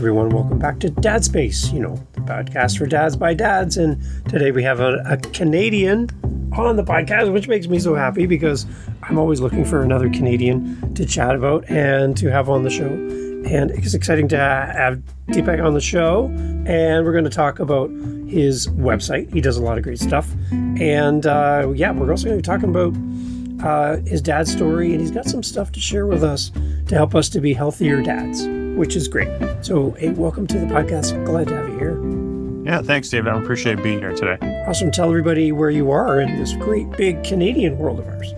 everyone. Welcome back to Dad Space, you know, the podcast for dads by dads. And today we have a, a Canadian on the podcast, which makes me so happy because I'm always looking for another Canadian to chat about and to have on the show. And it's exciting to have Deepak on the show. And we're going to talk about his website. He does a lot of great stuff. And uh, yeah, we're also going to be talking about uh, his dad's story. And he's got some stuff to share with us to help us to be healthier dads, which is great. So, hey, welcome to the podcast. Glad to have you here. Yeah, thanks, David. I appreciate being here today. Awesome. Tell everybody where you are in this great big Canadian world of ours.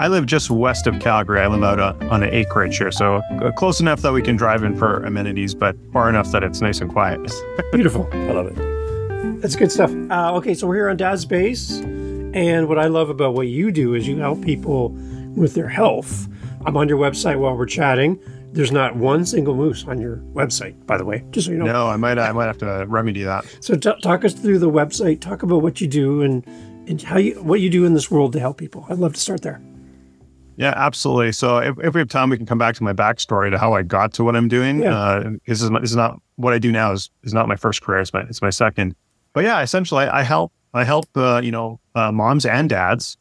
I live just west of Calgary. I live out uh, on an acreage here, so uh, close enough that we can drive in for amenities, but far enough that it's nice and quiet. Beautiful. I love it. That's good stuff. Uh, okay, so we're here on Dad Space, and what I love about what you do is you help people with their health. I'm on your website while we're chatting. There's not one single moose on your website, by the way, just so you know. No, I might, I might have to remedy that. So t- talk us through the website. Talk about what you do and and how you what you do in this world to help people. I'd love to start there. Yeah, absolutely. So if, if we have time, we can come back to my backstory to how I got to what I'm doing. Yeah. Uh, this is my, this is not what I do now. is is not my first career. It's my it's my second. But yeah, essentially, I, I help I help uh, you know uh, moms and dads,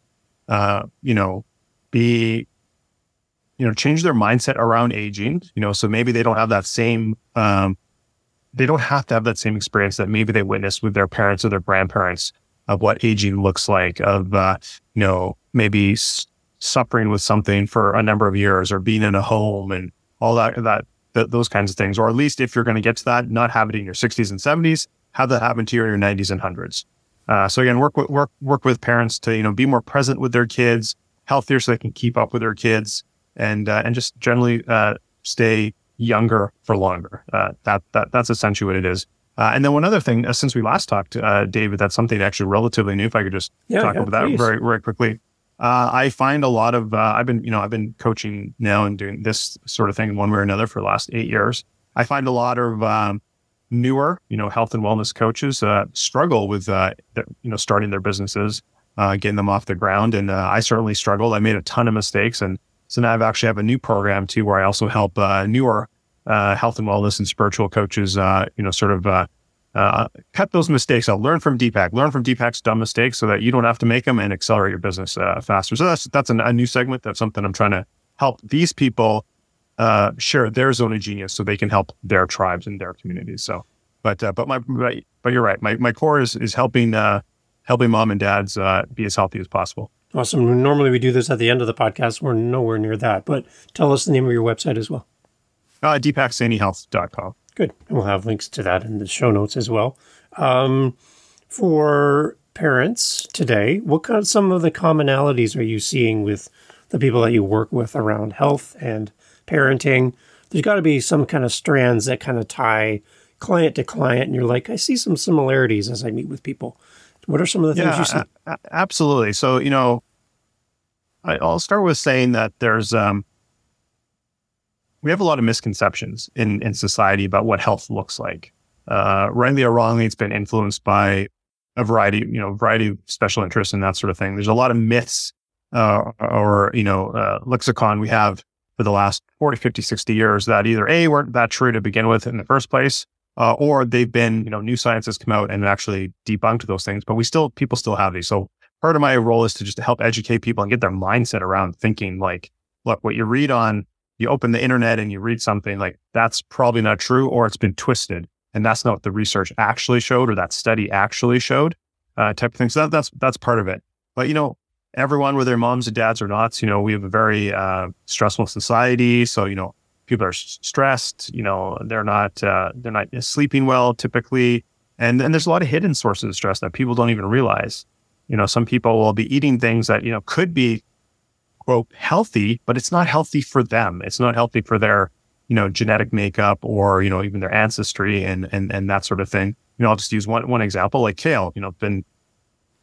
uh, you know, be you know change their mindset around aging. You know, so maybe they don't have that same um, they don't have to have that same experience that maybe they witnessed with their parents or their grandparents of what aging looks like. Of uh, you know maybe s- suffering with something for a number of years or being in a home and all that that th- those kinds of things. Or at least if you're going to get to that, not have it in your 60s and 70s, have that happen to you in your 90s and 100s. Uh, so again, work with work work with parents to you know be more present with their kids, healthier so they can keep up with their kids, and uh, and just generally uh, stay younger for longer. Uh, that that that's essentially what it is. Uh, and then one other thing, uh, since we last talked, uh, David, that's something actually relatively new. If I could just Yeah, talk yeah, about that very very quickly. Uh, I find a lot of uh, I've been you know I've been coaching now and doing this sort of thing one way or another for the last eight years. I find a lot of um, newer you know health and wellness coaches uh, struggle with uh, their, you know starting their businesses, uh, getting them off the ground, and uh, I certainly struggled. I made a ton of mistakes, and so now I've actually have a new program too where I also help uh, newer uh, health and wellness and spiritual coaches uh, you know sort of. Uh, uh, cut those mistakes out. Learn from Deepak. Learn from Deepak's dumb mistakes so that you don't have to make them and accelerate your business uh, faster. So that's that's an, a new segment. That's something I'm trying to help these people share their zone of genius so they can help their tribes and their communities. So, but but my but, but you're right. My my core is is helping helping mom and dads be as healthy as possible. Awesome. Normally we do this at the end of the podcast. We're nowhere near that, but tell us the name of your website as well. Uh, DeepakSainiHealth.com. Good. And we'll have links to that in the show notes as well. Um, for parents today, what kind of some of the commonalities are you seeing with the people that you work with around health and parenting? There's got to be some kind of strands that kind of tie client to client, and you're like, I see some similarities as I meet with people. What are some of the things you see? a- absolutely. So, you know, I, I'll start with saying that there's, um, we have a lot of misconceptions in, in society about what health looks like. Uh, rightly or wrongly, it's been influenced by a variety, you know, variety of special interests and that sort of thing. There's a lot of myths, uh, or, you know, uh, lexicon we have for the last 40, 50, 60 years that either A, weren't that true to begin with in the first place, uh, or they've been, you know, new science has come out and actually debunked those things, but we still, people still have these. So part of my role is to just help educate people and get their mindset around thinking like, look, what you read on, you open the internet and you read something like that's probably not true or it's been twisted. And that's not what the research actually showed or that study actually showed, uh, type of thing. So that, that's, that's part of it. But, you know, everyone, whether moms and dads or not, you know, we have a very, uh, stressful society. So, you know, people are stressed, you know, they're not, uh, they're not sleeping well typically. And then there's a lot of hidden sources of stress that people don't even realize. You know, some people will be eating things that, you know, could be quote healthy, but it's not healthy for them. It's not healthy for their, you know, genetic makeup or, you know, even their ancestry and and and that sort of thing. You know, I'll just use one one example, like kale, you know, been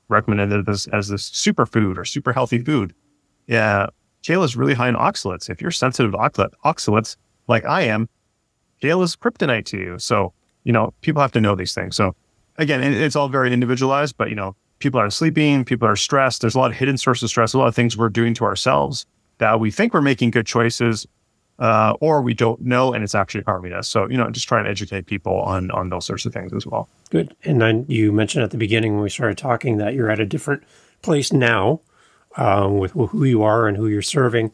recommended as, as this superfood or super healthy food. Yeah, kale is really high in oxalates. If you're sensitive to oxalate, oxalates, like I am, kale is kryptonite to you. So, you know, people have to know these things. So again, it's all very individualized, but you know, people are sleeping, people are stressed. There's a lot of hidden sources of stress, a lot of things we're doing to ourselves that we think we're making good choices, uh, or we don't know and it's actually harming us. So, you know, just trying to educate people on on those sorts of things as well. Good. And then you mentioned at the beginning when we started talking that you're at a different place now uh, with who you are and who you're serving,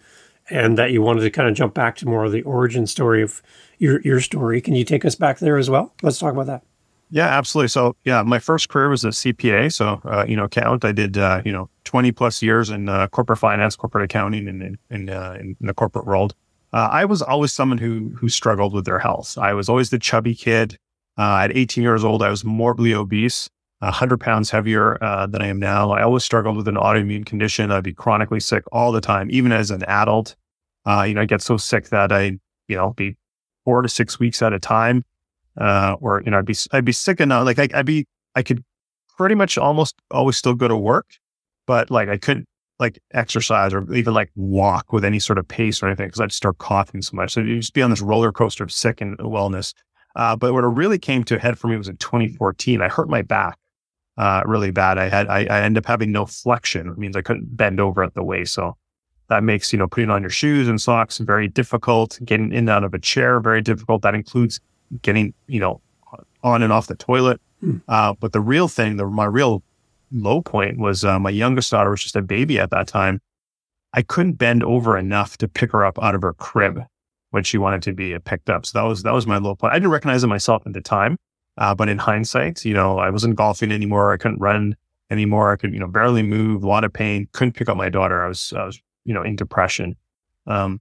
and that you wanted to kind of jump back to more of the origin story of your your story. Can you take us back there as well? Let's talk about that. Yeah, absolutely. So, yeah, my first career was a CPA. So, uh, you know, count. I did, uh, you know, 20 plus years in uh, corporate finance, corporate accounting, and in, in, uh, in the corporate world. Uh, I was always someone who who struggled with their health. I was always the chubby kid. Uh, at 18 years old, I was morbidly obese, 100 pounds heavier uh, than I am now. I always struggled with an autoimmune condition. I'd be chronically sick all the time, even as an adult. Uh, you know, I get so sick that I, you know, be four to six weeks at a time, uh, or you know, I'd be I'd be sick enough. Like I, I'd be I could pretty much almost always still go to work, but like I couldn't like exercise or even like walk with any sort of pace or anything because I'd start coughing so much. So you just be on this roller coaster of sick and wellness. Uh, but what it really came to a head for me was in 2014. I hurt my back uh, really bad. I had I, I ended up having no flexion. It means I couldn't bend over at the waist. So that makes you know putting on your shoes and socks very difficult. Getting in and out of a chair very difficult. That includes getting you know on and off the toilet. Hmm. Uh, but the real thing, the, my real low point was uh, my youngest daughter was just a baby at that time. I couldn't bend over enough to pick her up out of her crib when she wanted to be picked up. So that was that was my low point. I didn't recognize it myself at the time, uh, but in hindsight, you know, I wasn't golfing anymore. I couldn't run anymore. I could you know barely move, a lot of pain. Couldn't pick up my daughter. I was I was you know in depression. Um,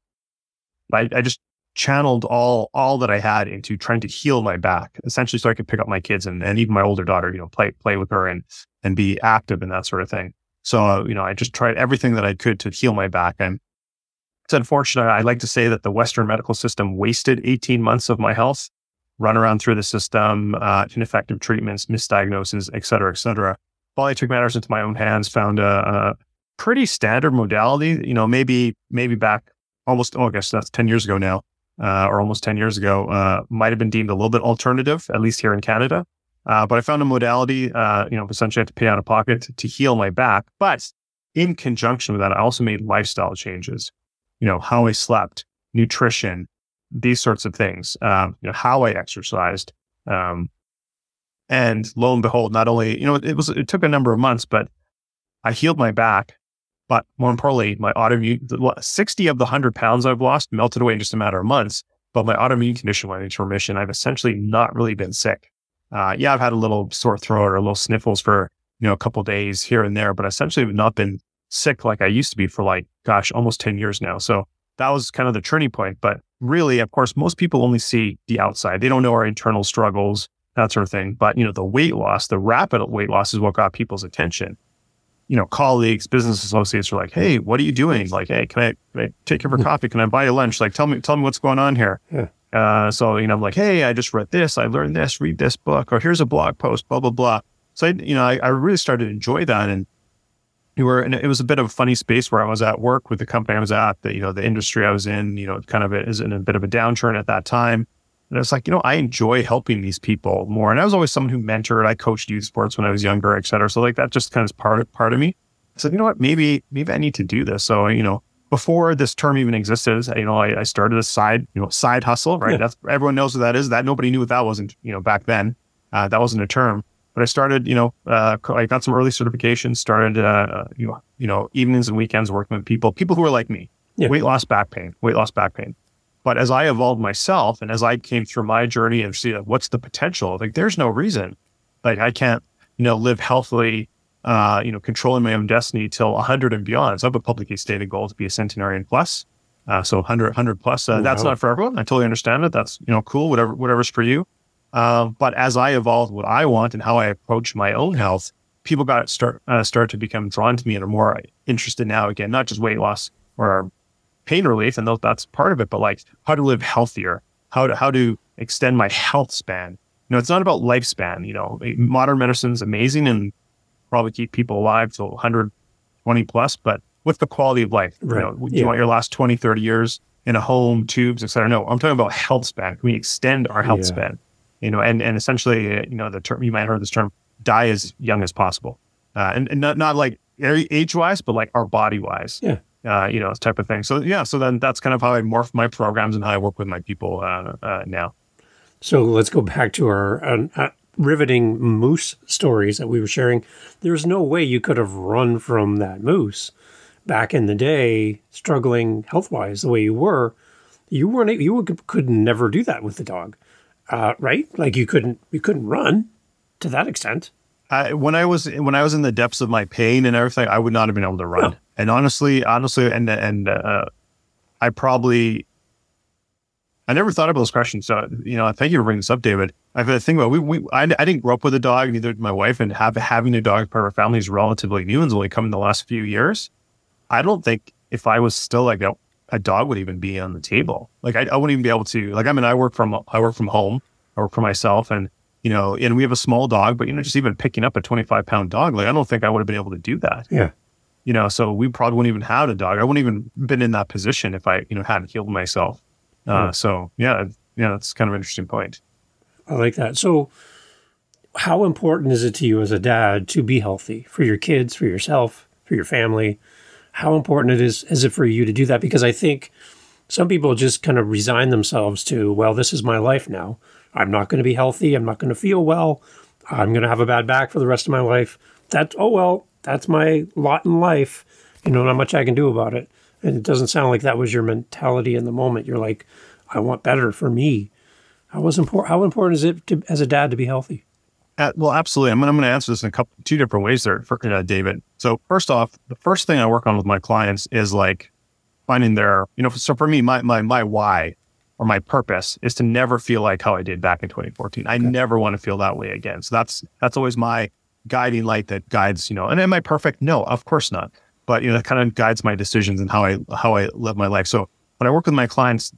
I, I just channeled all all that I had into trying to heal my back, essentially, so I could pick up my kids and, and even my older daughter, you know, play play with her and and be active and that sort of thing. So uh, you know, I just tried everything that I could to heal my back. And it's unfortunate. I like to say that the Western medical system wasted 18 months of my health, run around through the system, uh, ineffective treatments, misdiagnoses, et cetera, et cetera. I took matters into my own hands, found a, a pretty standard modality. You know, maybe maybe back almost oh, I guess that's 10 years ago now uh, or almost 10 years ago, uh, might have been deemed a little bit alternative, at least here in Canada. Uh, but I found a modality, uh, you know, essentially I had to pay out of pocket to, to, heal my back. But in conjunction with that, I also made lifestyle changes, you know, how I slept, nutrition, these sorts of things, um, you know, how I exercised. Um, and lo and behold, not only, you know, it was, it took a number of months, but I healed my back but more importantly, my autoimmune, 60 of the 100 pounds I've lost melted away in just a matter of months. But my autoimmune condition went into remission. I've essentially not really been sick. Uh, yeah, I've had a little sore throat or a little sniffles for, you know, a couple days here and there, but essentially I've not been sick like I used to be for like, gosh, almost 10 years now. So that was kind of the turning point. But really, of course, most people only see the outside. They don't know our internal struggles, that sort of thing. But, you know, the weight loss, the rapid weight loss is what got people's attention you know, colleagues, business associates are like, "Hey, what are you doing? Like, hey, can I, can I take you for coffee? Can I buy you lunch? Like, tell me, tell me what's going on here." Yeah. Uh, so you know, I'm like, "Hey, I just read this. I learned this. Read this book, or here's a blog post. Blah blah blah." So I, you know, I, I really started to enjoy that, and we were, and it was a bit of a funny space where I was at work with the company I was at, the you know, the industry I was in. You know, kind of is in a bit of a downturn at that time. And it's like, you know, I enjoy helping these people more. And I was always someone who mentored. I coached youth sports when I was younger, et cetera. So like that just kind of part of part of me. I said, you know what, maybe, maybe I need to do this. So, you know, before this term even existed, you know, I, I started a side, you know, side hustle, right? Yeah. That's everyone knows what that is. That nobody knew what that wasn't, you know, back then. Uh, that wasn't a term. But I started, you know, uh, I got some early certifications, started, uh, you know, you know, evenings and weekends working with people, people who are like me, yeah. weight loss, back pain, weight loss, back pain. But as I evolved myself and as I came through my journey and see like, what's the potential, like there's no reason, like I can't, you know, live healthily uh, you know, controlling my own destiny till 100 and beyond. So I have a publicly stated goal to be a centenarian plus. Uh, so 100, 100 plus. Uh, that's not for everyone. I totally understand it. That's, you know, cool, whatever, whatever's for you. Um, but as I evolved what I want and how I approach my own health, people got start, uh, start to become drawn to me and are more interested now again, not just weight loss or pain relief. And that's part of it, but like how to live healthier, how to, how to extend my health span. You know, it's not about lifespan. You know, modern medicine's amazing and probably keep people alive till 120 plus, but what's the quality of life? Right. You know, do yeah. you want your last 20, 30 years in a home, tubes, et cetera? No, I'm talking about health span. Can we extend our health yeah. span? You know, and, and essentially, you know, the term, you might have heard this term, die as young as possible. Uh, and, and not, not like age wise, but like our body wise. Yeah. uh, you know, type of thing. So yeah, so then that's kind of how I morph my programs and how I work with my people uh, uh, now. So let's go back to our uh, uh, riveting moose stories that we were sharing. There's no way you could have run from that moose back in the day, struggling health wise the way you were. You weren't. You could never do that with the dog, uh, right? Like you couldn't. You couldn't run to that extent. I, when I was when I was in the depths of my pain and everything, I would not have been able to run. Oh. And honestly, honestly, and and uh, I probably I never thought about those questions. So you know, I thank you for bringing this up, David. I've had to think about we, we I, I didn't grow up with a dog, neither did my wife, and have having a dog part of our family is relatively new and it's only come in the last few years. I don't think if I was still like a, a dog would even be on the table. Like I, I wouldn't even be able to. Like I mean, I work from I work from home. I work for myself, and you know, and we have a small dog, but you know, just even picking up a 25 pound dog, like I don't think I would have been able to do that. Yeah. You know, so we probably wouldn't even have a dog. I wouldn't even been in that position if I, you know, hadn't healed myself. Uh, So yeah, yeah, that's kind of an interesting point. I like that. So how important is it to you as a dad to be healthy for your kids, for yourself, for your family? How important it is is it for you to do that? Because I think some people just kind of resign themselves to, well, this is my life now. I'm not going to be healthy. I'm not going to feel well. I'm going to have a bad back for the rest of my life. That, oh, well, that's my lot in life. You know, not much I can do about it. And it doesn't sound like that was your mentality in the moment. You're like, I want better for me. How was important? How important is it to, as a dad to be healthy? Uh, well, absolutely. I'm, I'm going to answer this in a couple, two different ways there, for, uh, David. So first off, the first thing I work on with my clients is like finding their, you know, so for me, my my my why or my purpose is to never feel like how I did back in 2014. I never want to feel that way again. So that's that's always my guiding light that guides, you know, and am I perfect? No, of course not. But you know, that kind of guides my decisions and how I how I live my life. So when I work with my clients,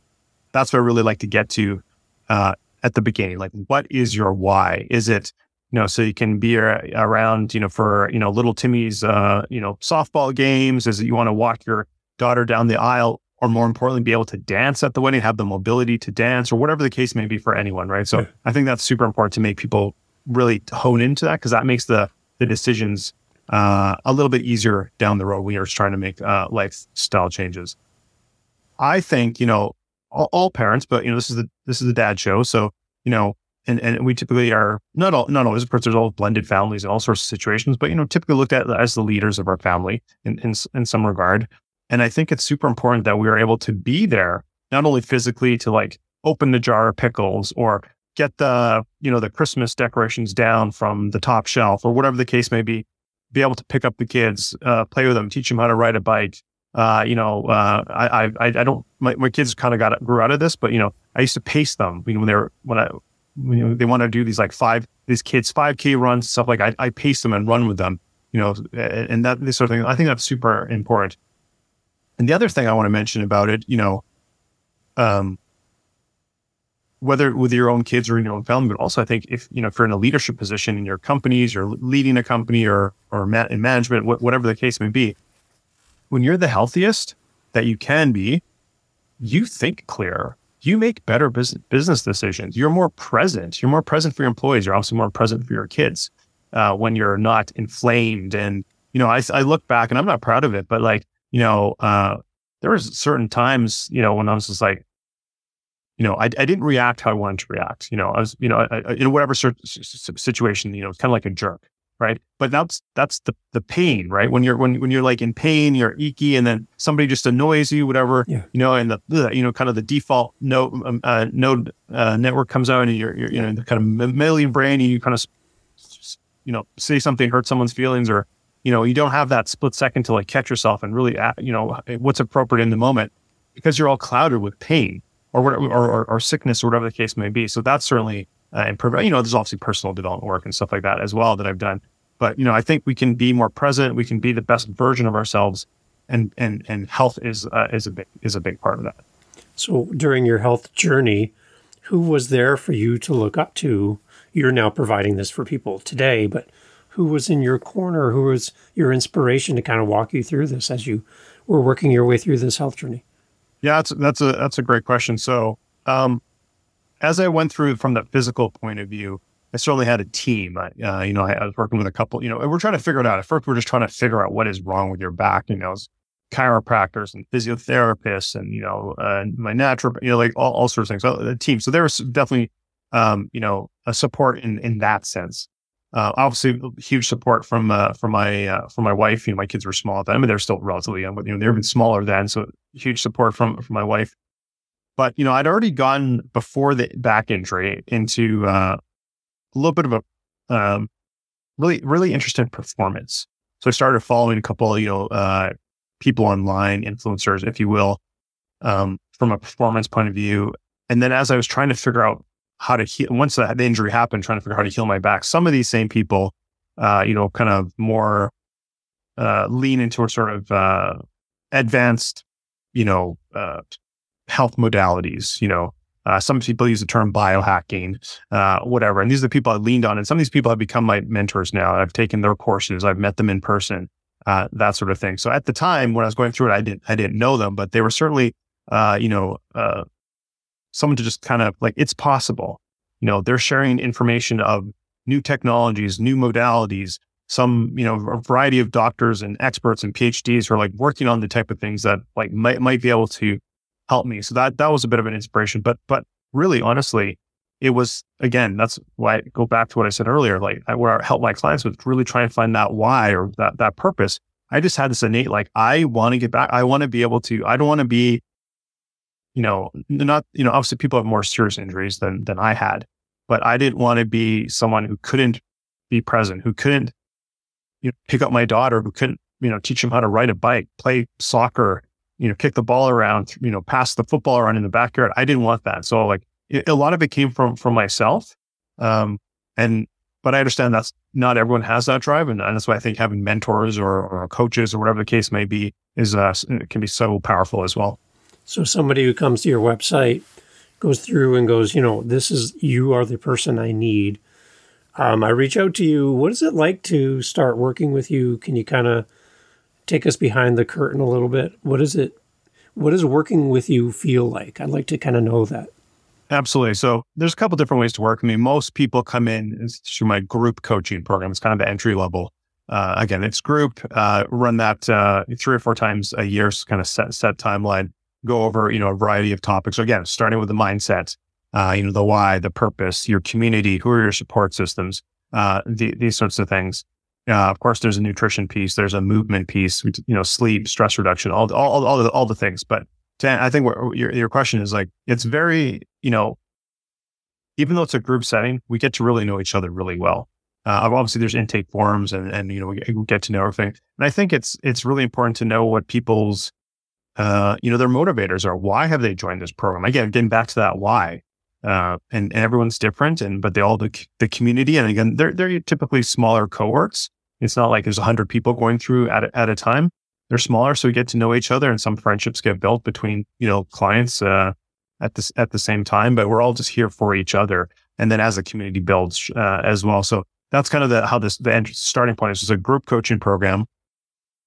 that's what I really like to get to uh, at the beginning. Like, what is your why? Is it you know, so you can be around, you know, for you know little Timmy's, uh, you know, softball games? Is it you want to walk your daughter down the aisle? or more importantly, be able to dance at the wedding, have the mobility to dance, or whatever the case may be for anyone, right? So I think that's super important to make people really hone into that because that makes the the decisions uh, a little bit easier down the road when you're trying to make uh, lifestyle changes. I think you know all, all, parents, but you know this is the this is the dad show, so you know. And, and we typically are not all not always of course there's all blended families and all sorts of situations but you know typically looked at as the leaders of our family in in, in some regard and I think it's super important that we are able to be there, not only physically to like open the jar of pickles or get the, you know, the Christmas decorations down from the top shelf or whatever the case may be, be able to pick up the kids, uh, play with them, teach them how to ride a bike. Uh, you know, uh, I, I, I don't, my, my kids kind of got, grew out of this, but you know, I used to pace them you know, when they were, when I, you know, they want to do these like five, these kids, 5k runs, stuff like I, I pace them and run with them, you know, and that, this sort of thing. I think that's super important. And the other thing I want to mention about it, you know, um, whether with your own kids or in your own family, but also I think if you know if you're in a leadership position in your companies, you're leading a company or or ma- in management, wh- whatever the case may be, when you're the healthiest that you can be, you think clearer. You make better business business decisions. You're more present. You're more present for your employees. You're also more present for your kids uh, when you're not inflamed. And you know, I, I look back and I'm not proud of it, but like you know, uh, there was certain times, you know, when I was just like, you know, I, I didn't react how I wanted to react. You know, I was, you know, I, I, in whatever situation, you know, it's kind of like a jerk, right? But that's that's the the pain, right? When you're when when you're like in pain, you're icky, and then somebody just annoys you, whatever, yeah. you know, and the you know kind of the default mode um, uh, mode uh, network comes out, and you're, you're you know the kind of mammalian brain, and you kind of you know say something hurt someone's feelings or you know, you don't have that split second to like catch yourself and really, you know, what's appropriate in the moment because you're all clouded with pain or whatever, or, or, or sickness or whatever the case may be. So that's certainly uh, improve. You know, there's obviously personal development work and stuff like that as well that I've done. But you know, I think we can be more present. We can be the best version of ourselves, and and and health is uh, is a big is a big part of that. So during your health journey, who was there for you to look up to? You're now providing this for people today, but who was in your corner, who was your inspiration to kind of walk you through this as you were working your way through this health journey? Yeah, that's that's a that's a great question. So, um, as I went through from the physical point of view, I certainly had a team. Uh, you know, I, I, was working with a couple. You know, and we're trying to figure it out. At first, we're just trying to figure out what is wrong with your back. You know, chiropractors and physiotherapists and, you know, uh, my natural, you know, like all, all sorts of things. So the team. So there was definitely, um, you know, a support in, in that sense. Uh, obviously huge support from, uh, from my, uh, from my wife, you know, my kids were small then, I mean, they're still relatively young, but, you know, they're even smaller then. So huge support from, from my wife. But, you know, I'd already gone before the back injury into, uh, a little bit of a, um, really, really interested performance. So I started following a couple, you know, uh, people online, influencers, if you will, um, from a performance point of view. And then as I was trying to figure out how to heal, once the injury happened, trying to figure out how to heal my back, some of these same people, uh, you know, kind of more uh, lean into a sort of uh, advanced, you know, uh, health modalities, you know, uh, some people use the term biohacking, uh, whatever. And these are the people I leaned on. And some of these people have become my mentors now. I've taken their courses. I've met them in person, uh, that sort of thing. So at the time when I was going through it, I didn't, I didn't know them, but they were certainly, uh, you know, uh, someone to just kind of like, it's possible. You know, they're sharing information of new technologies, new modalities, some, you know, a variety of doctors and experts and PhDs who are like working on the type of things that like might, might be able to help me. So that that was a bit of an inspiration. But but really, honestly, it was again. That's why I go back to what I said earlier. Like I, where I help my clients with really trying to find that why or that that purpose. I just had this innate like I want to get back. I want to be able to. I don't want to be, you know, not you know. Obviously, people have more serious injuries than than I had, but I didn't want to be someone who couldn't be present, who couldn't you know pick up my daughter, who couldn't you know teach him how to ride a bike, play soccer, you know, kick the ball around, you know, pass the football around in the backyard. I didn't want that. So like it, a lot of it came from, from myself. Um, and, but I understand that's not everyone has that drive. And, and that's why I think having mentors or, or coaches or whatever the case may be is, uh, can be so powerful as well. So somebody who comes to your website goes through and goes, you know, this is, you are the person I need. Um, I reach out to you. What is it like to start working with you? Can you kind of take us behind the curtain a little bit? What is it? What does working with you feel like? I'd like to kind of know that. Absolutely. So there's a couple different ways to work. I mean, most people come in through my group coaching program. It's kind of the entry level. Uh, again, it's group. Uh, run that uh, three or four times a year. So kind of set set timeline. Go over you know a variety of topics. So again, starting with the mindset, uh, you know the why, the purpose, your community, who are your support systems, uh, the, these sorts of things. Uh, of course, there's a nutrition piece, there's a movement piece, you know, sleep, stress reduction, all, all, all, the, all the things. But I think what, your, your question is like, it's very, you know, even though it's a group setting, we get to really know each other really well. Uh, obviously, there's intake forms, and and you know we get to know everything. And I think it's it's really important to know what people's, uh, you know, their motivators are. Why have they joined this program? Again, getting back to that why. Uh, and, and everyone's different, and but they all the the community, and again, they're they're typically smaller cohorts, it's not like there's 100 people going through at a, at a time. They're smaller, so we get to know each other, and some friendships get built between you know clients uh, at this at the same time. But we're all just here for each other, and then as the community builds uh, as well. So that's kind of the how this the starting point is. It's a group coaching program.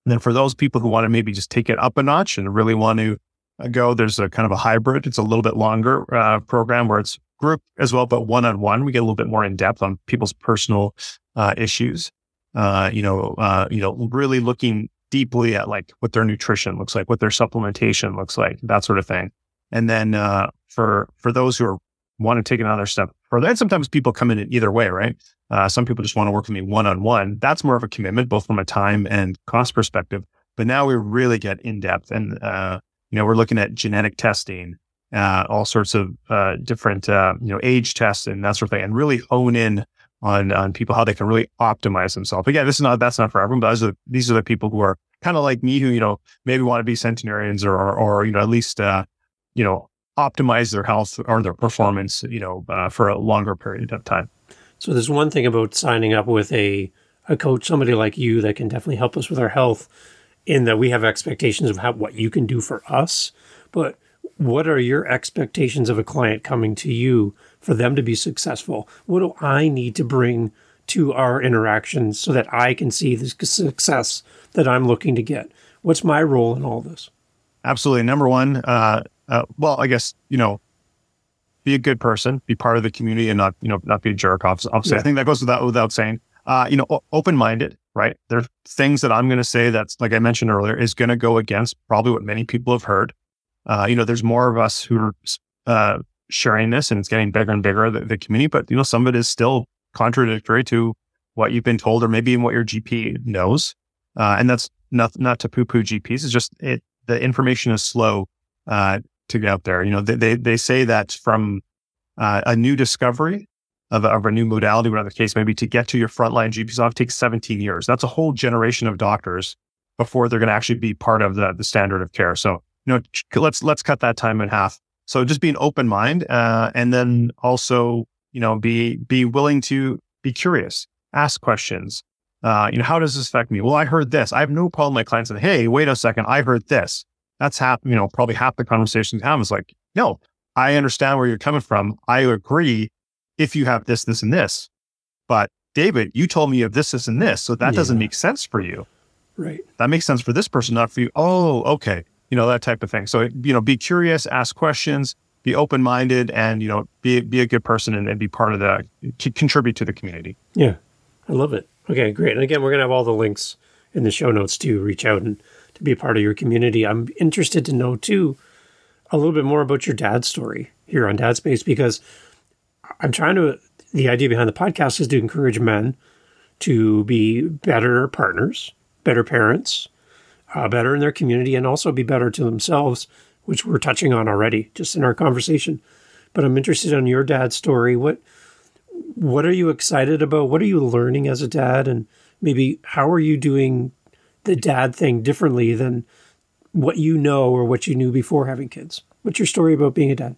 And then for those people who want to maybe just take it up a notch and really want to uh, go, there's a kind of a hybrid. It's a little bit longer uh, program where it's group as well, but one on one. We get a little bit more in depth on people's personal uh, issues uh, you know, uh, you know, really looking deeply at like what their nutrition looks like, what their supplementation looks like, that sort of thing. And then uh, for for those who are want to take another step further, and sometimes people come in either way, right? Uh, some people just want to work with me one on one. That's more of a commitment, both from a time and cost perspective. But now we really get in depth, and uh, you know, we're looking at genetic testing, uh, all sorts of uh, different you know age tests and that sort of thing, and really hone in on on people how they can really optimize themselves. But Again, this is not that's not for everyone, but are, these are the people who are kind of like me who you know maybe want to be centenarians or or, or you know at least uh, you know optimize their health or their performance you know uh, for a longer period of time. So there's one thing about signing up with a a coach, somebody like you that can definitely help us with our health, in that we have expectations of how what you can do for us, but what are your expectations of a client coming to you for them to be successful? What do I need to bring to our interactions so that I can see the success that I'm looking to get? What's my role in all this? Absolutely. Number one, uh, uh, well, I guess, you know, be a good person, be part of the community and not, you know, not be a jerk. Obviously, yeah. I think that goes without, without saying. uh, you know, o- open minded, right? There are things that I'm going to say that's, like I mentioned earlier, is going to go against probably what many people have heard. Uh, you know, there's more of us who are uh, sharing this and it's getting bigger and bigger, the, the community, but, you know, some of it is still contradictory to what you've been told or maybe even what your GP knows. Uh, and that's not, not to poo poo GPs. It's just it, the information is slow uh, to get out there. You know, they, they, they say that from uh, a new discovery of a, of a new modality, whatever the case may be, to get to your frontline GPs off takes 17 years. That's a whole generation of doctors before they're going to actually be part of the, the standard of care. So, you know, let's, let's cut that time in half. So just be an open mind, uh, and then also, you know, be, be willing to be curious, ask questions. Uh, you know, how does this affect me? Well, I heard this. I have no problem. My clients saying, Hey, wait a second. I heard this. That's half, you know, probably half the conversations have is like, no, I understand where you're coming from. I agree if you have this, this, and this. But David, you told me of this, this, and this. So that yeah. doesn't make sense for you. Right. That makes sense for this person, not for you. Oh, okay. You know, that type of thing. So, you know, be curious, ask questions, be open minded, and, you know, be, be a good person and, and be part of the, contribute to the community. Yeah. I love it. Okay, great. And again, we're going to have all the links in the show notes to reach out and to be a part of your community. I'm interested to know, too, a little bit more about your dad's story here on Dad Space because I'm trying to, the idea behind the podcast is to encourage men to be better partners, better parents, uh, better in their community, and also be better to themselves, which we're touching on already just in our conversation. But I'm interested in your dad's story. What what are you excited about? What are you learning as a dad, and maybe how are you doing the dad thing differently than what you know or what you knew before having kids? What's your story about being a dad?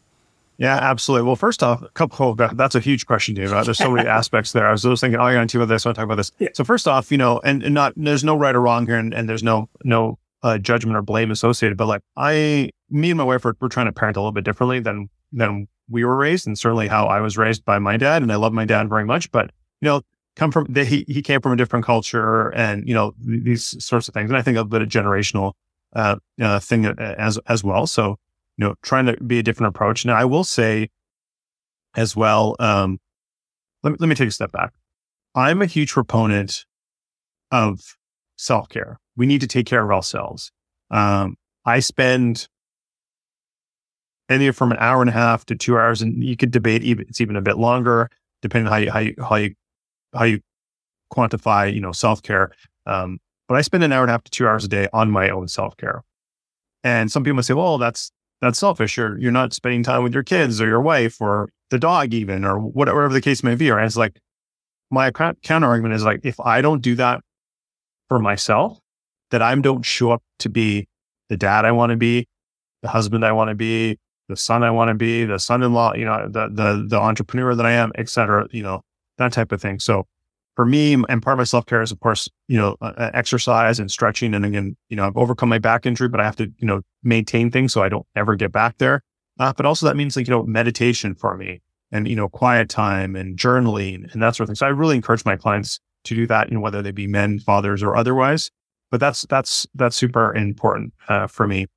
Yeah, absolutely. Well, first off, a couple of, that's a huge question, Dave. There's so many aspects there. I was just thinking, oh, you're going to talk about this, I want to talk about this. Yeah. So first off, you know, and, and, not, there's no right or wrong here and, and there's no, no uh, judgment or blame associated, but like I, me and my wife, are, we're trying to parent a little bit differently than, than we were raised and certainly how I was raised by my dad. And I love my dad very much, but you know, come from, the, he, he came from a different culture and, you know, these sorts of things. And I think a bit of generational, uh, uh, thing as, as well. So, you know, trying to be a different approach. Now, I will say as well, um, let, me, let me take a step back. I'm a huge proponent of self care. We need to take care of ourselves. Um, I spend anywhere from an hour and a half to two hours, and you could debate even it's even a bit longer, depending on how you how you how you, how you quantify you know self care. Um, but I spend an hour and a half to two hours a day on my own self care. And some people say, well, that's that's selfish. You're you're not spending time with your kids or your wife or the dog even or whatever the case may be. Right? It's like my counter argument is like if I don't do that for myself, that I don't show up to be the dad I want to be, the husband I want to be, the son I want to be, the son-in-law, you know, the the the entrepreneur that I am, et cetera, you know, that type of thing. So for me, and part of my self care is, of course, you know, uh, exercise and stretching. And again, you know, I've overcome my back injury, but I have to, you know, maintain things so I don't ever get back there. Uh, but also that means like, you know, meditation for me and, you know, quiet time and journaling and that sort of thing. So I really encourage my clients to do that, you know, whether they be men, fathers, or otherwise. But that's, that's, that's super important uh, for me.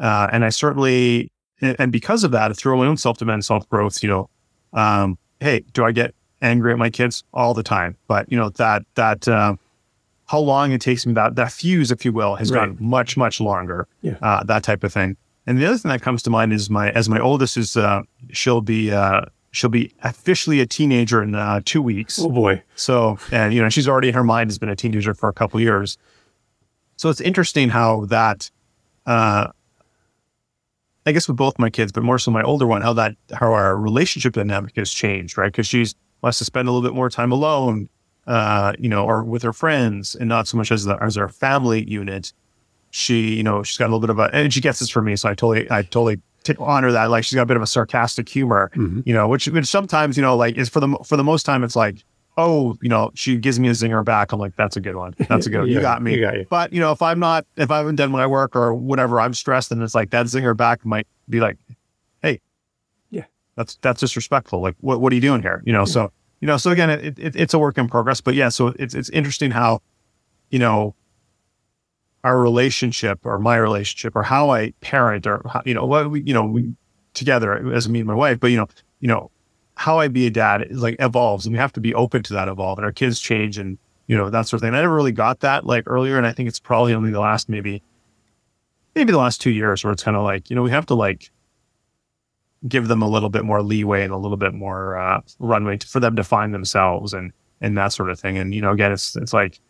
Uh, and I certainly, and because of that, through my own self development, self growth, you know, um, hey, do I get angry at my kids all the time. But you know that that uh, how long it takes me that that fuse, if you will, has right. gone much much longer. Yeah. Uh, that type of thing. And the other thing that comes to mind is my as my oldest is uh, she'll be uh, she'll be officially a teenager in uh, two weeks. Oh boy! So and you know she's already in her mind has been a teenager for a couple years. So it's interesting how that. Uh, I guess with both my kids, but more so my older one, how that how our relationship dynamic has changed, right? Because she's wants to spend a little bit more time alone, uh, you know, or with her friends, and not so much as the, as our family unit. She, you know, she's got a little bit of a, and she gets this from me, so I totally, I totally t- honor that. Like she's got a bit of a sarcastic humor, mm-hmm. you know, which, which sometimes, you know, like is for the for the most time, it's like, oh, you know, she gives me a zinger back. I'm like, that's a good one. That's a good one. yeah, you got me. You got you. But, you know, if I'm not, if I haven't done my work or whatever, I'm stressed and it's like that zinger back might be like, that's, that's disrespectful. Like, what, what are you doing here? You know, so you know, so again, it, it, it's a work in progress, but yeah, so it's, it's interesting how, you know, our relationship or my relationship or how I parent or how, you know, what we, you know, we together as me and my wife, but you know, you know, how I be a dad is like evolves, and we have to be open to that evolve, and our kids change, and you know that sort of thing. I never really got that like earlier, and I think it's probably only the last maybe maybe the last two years where it's kind of like you know we have to like give them a little bit more leeway and a little bit more uh, runway to, for them to find themselves and and that sort of thing. And you know, again, it's it's like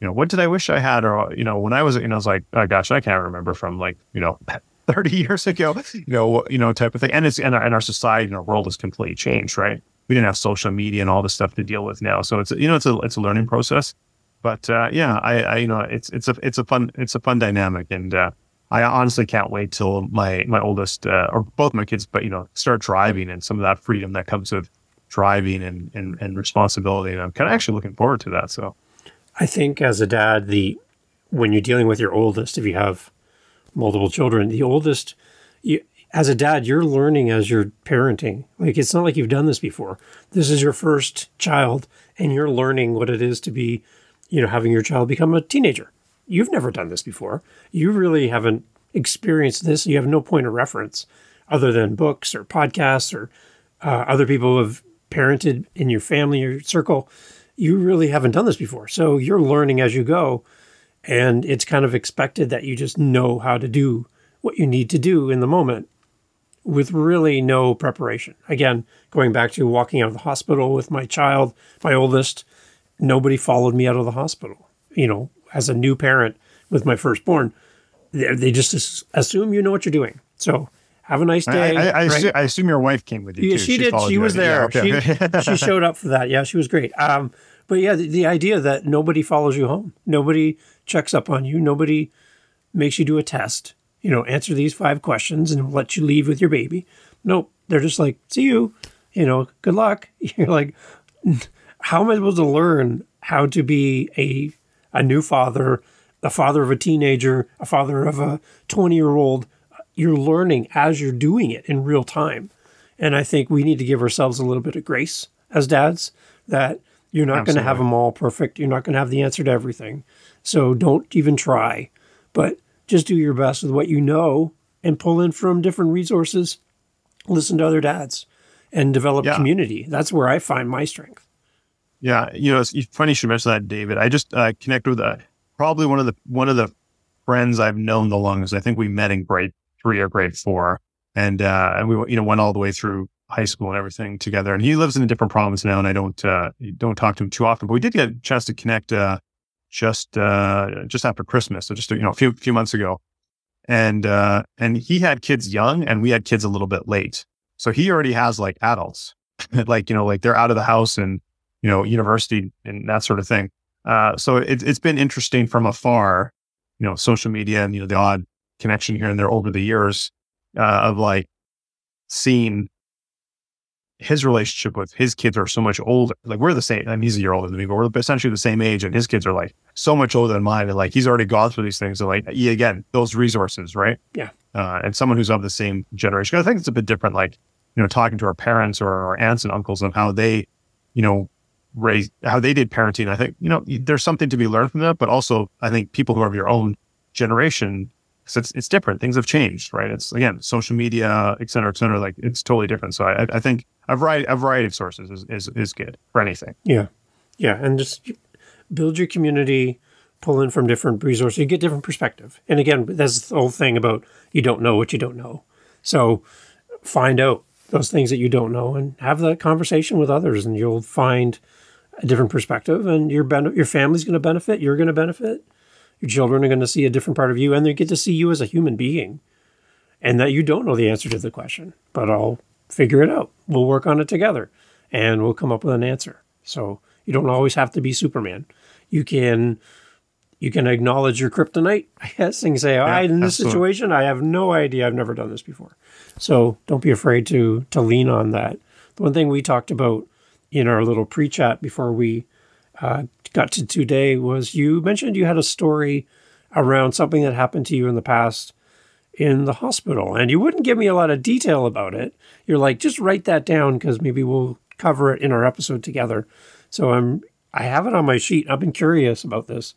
you know, what did I wish I had? Or, you know, when I was, you know, I was like, oh gosh, I can't remember from like, you know, 30 years ago, you know, you know, type of thing. And it's, and our, and our society and our world has completely changed, right? We didn't have social media and all this stuff to deal with now. So it's, you know, it's a, it's a learning process. But, uh, yeah, I, I, you know, it's, it's a, it's a fun, it's a fun dynamic. And, uh, I honestly can't wait till my, my oldest, uh, or both my kids, but, you know, start driving and some of that freedom that comes with driving and, and, and responsibility. And I'm kind of actually looking forward to that. So, I think as a dad, the when you're dealing with your oldest, if you have multiple children, the oldest, you, as a dad, you're learning as you're parenting. Like it's not like you've done this before. This is your first child, and you're learning what it is to be, you know, having your child become a teenager. You've never done this before. You really haven't experienced this. You have no point of reference other than books or podcasts or uh, other people who have parented in your family or your circle you really haven't done this before. So you're learning as you go. And it's kind of expected that you just know how to do what you need to do in the moment with really no preparation. Again, going back to walking out of the hospital with my child, my oldest, nobody followed me out of the hospital. You know, as a new parent with my firstborn, they just assume you know what you're doing. So have a nice day. I, I, I, right? assume, I assume, your wife came with you. Yeah, too. she, she did. She was there. Yeah, okay. she, she showed up for that. Yeah, she was great. Um, but yeah, the, the, idea that nobody follows you home, nobody checks up on you, nobody makes you do a test. You know, answer these five questions and let you leave with your baby. Nope, they're just like, see you. You know, good luck. You're like, how am I supposed to learn how to be a a new father, a father of a teenager, a father of a twenty year old? You're learning as you're doing it in real time. And I think we need to give ourselves a little bit of grace as dads that you're not going to have them all perfect. You're not going to have the answer to everything. So don't even try, but just do your best with what you know and pull in from different resources. Listen to other dads and develop yeah. community. That's where I find my strength. Yeah, you know, it's funny you should mention that, David. I just uh, connected with uh, probably one of the one of the friends I've known the longest. I think we met in grade three or grade four, and uh, and we you know went all the way through high school and everything together. And he lives in a different province now, and I don't uh, don't talk to him too often. But we did get a chance to connect uh, just uh, just after Christmas, so just you know a few few months ago. And uh, and he had kids young, and we had kids a little bit late. So he already has like adults, like you know, like they're out of the house and you know university and that sort of thing. Uh, so it, it's been interesting from afar, you know, social media and you know the odd connection here and there over the years uh, of like seeing his relationship with his kids are so much older. Like we're the same. I mean, he's a year older than me, but we're essentially the same age, and his kids are like so much older than mine. And like he's already gone through these things. So like yeah, again, those resources, right? Yeah. Uh, and someone who's of the same generation. I think it's a bit different. Like you know, talking to our parents or our aunts and uncles and how they, you know, how they did parenting. I think you know there's something to be learned from that, but also I think people who are of your own generation so it's, it's different. Things have changed, right? It's again, social media, et cetera, et cetera. Like it's totally different. So I, I think a variety, a variety of sources is, is, is good for anything. Yeah. Yeah. And just build your community, pull in from different resources. You get different perspective. And again, that's the whole thing about you don't know what you don't know. So find out those things that you don't know and have that conversation with others and you'll find a different perspective and your ben- your family's going to benefit, you're going to benefit your children are going to see a different part of you and they get to see you as a human being and that you don't know the answer to the question, but I'll figure it out. We'll work on it together and we'll come up with an answer. So you don't always have to be Superman. You can you can acknowledge your kryptonite, I guess, and say, I in this absolutely. situation, I have no idea. I've never done this before. So don't be afraid to to lean on that. The one thing we talked about in our little pre-chat before we uh, got to today was you mentioned you had a story around something that happened to you in the past in the hospital, and you wouldn't give me a lot of detail about it. You're like, just write that down because maybe we'll cover it in our episode together. So I'm I have it on my sheet. I've been curious about this